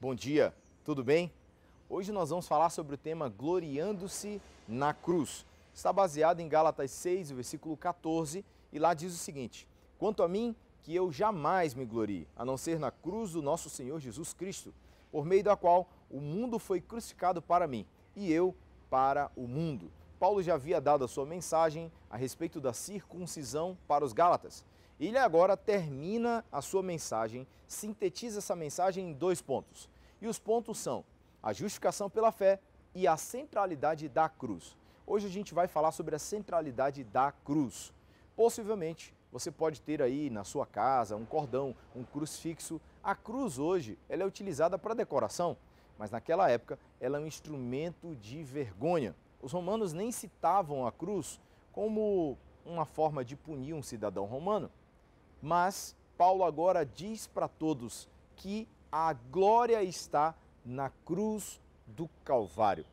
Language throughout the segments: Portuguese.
Bom dia, tudo bem? Hoje nós vamos falar sobre o tema Gloriando-se na Cruz. Está baseado em Gálatas 6, versículo 14, e lá diz o seguinte: Quanto a mim, que eu jamais me glorie, a não ser na cruz do nosso Senhor Jesus Cristo, por meio da qual o mundo foi crucificado para mim e eu para o mundo. Paulo já havia dado a sua mensagem a respeito da circuncisão para os Gálatas. Ele agora termina a sua mensagem, sintetiza essa mensagem em dois pontos. E os pontos são a justificação pela fé e a centralidade da cruz. Hoje a gente vai falar sobre a centralidade da cruz. Possivelmente você pode ter aí na sua casa um cordão, um crucifixo. A cruz hoje ela é utilizada para decoração, mas naquela época ela é um instrumento de vergonha. Os romanos nem citavam a cruz como uma forma de punir um cidadão romano. Mas Paulo agora diz para todos que a glória está na cruz do Calvário.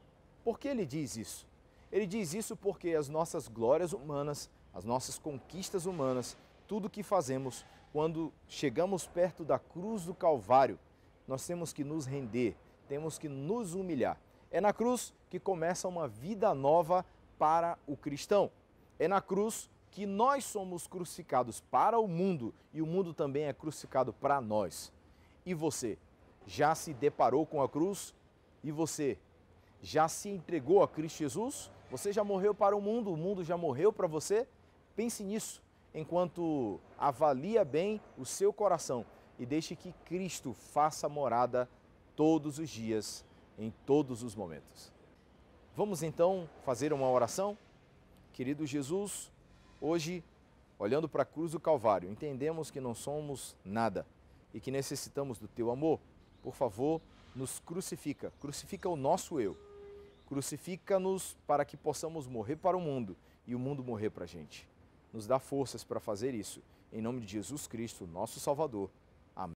Por que ele diz isso? Ele diz isso porque as nossas glórias humanas, as nossas conquistas humanas, tudo que fazemos, quando chegamos perto da cruz do Calvário, nós temos que nos render, temos que nos humilhar. É na cruz que começa uma vida nova para o cristão. É na cruz que nós somos crucificados para o mundo e o mundo também é crucificado para nós. E você já se deparou com a cruz? E você já se entregou a Cristo Jesus? Você já morreu para o mundo? O mundo já morreu para você? Pense nisso enquanto avalia bem o seu coração e deixe que Cristo faça morada todos os dias, em todos os momentos. Vamos então fazer uma oração? Querido Jesus, Hoje, olhando para a cruz do Calvário, entendemos que não somos nada e que necessitamos do teu amor. Por favor, nos crucifica, crucifica o nosso eu. Crucifica-nos para que possamos morrer para o mundo e o mundo morrer para a gente. Nos dá forças para fazer isso. Em nome de Jesus Cristo, nosso Salvador.